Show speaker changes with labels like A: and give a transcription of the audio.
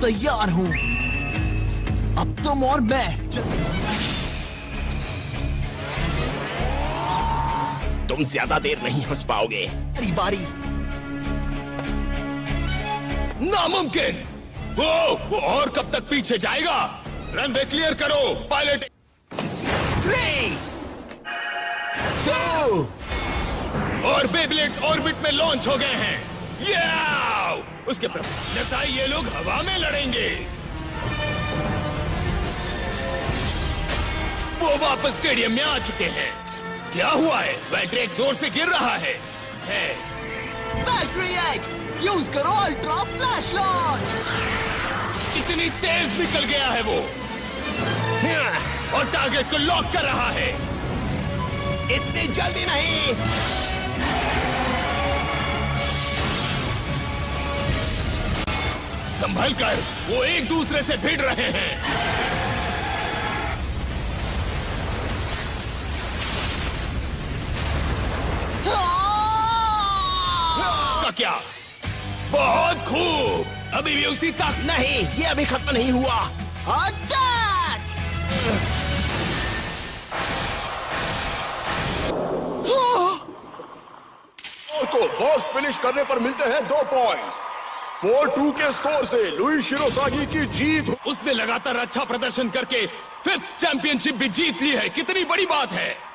A: तैयार हूँ। अब तुम और मैं
B: तुम ज़्यादा देर नहीं हंस पाओगे।
A: अरे बारी।
B: नामुमकिन! वो, वो और कब तक पीछे जाएगा? रनवे क्लियर करो पायलट
A: थ्री टू
B: और बेबलेट्स ऑर्बिट में लॉन्च हो गए हैं। उसके लगता है ये लोग हवा में लड़ेंगे। वो वापस स्टेडियम में आ चुके हैं। क्या हुआ है? वह ट्रैक ज़ोर से गिर रहा है। है।
A: बैटरी एक! यूज़ करो अल्ट्रा फ्लैश लॉन्च!
B: इतनी तेज निकल गया है वो। और टारगेट को लॉक कर रहा है।
A: इतनी जल्दी नहीं!
B: संभल कर वो एक दूसरे से भिड़ रहे हैं। का क्या? बहुत खूब। अभी भी उसी तक
A: नहीं ये अभी खत्म नहीं हुआ। अटैक!
C: को बॉस्ट फिनिश करने पर मिलते हैं दो पॉइंट्स फोर टू के स्कोर से लुई शिरोसागी की जीत
B: उसने लगातार अच्छा प्रदर्शन करके फिफ्थ चैंपियनशिप भी जीत ली है। कितनी बड़ी बात है।